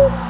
Woo!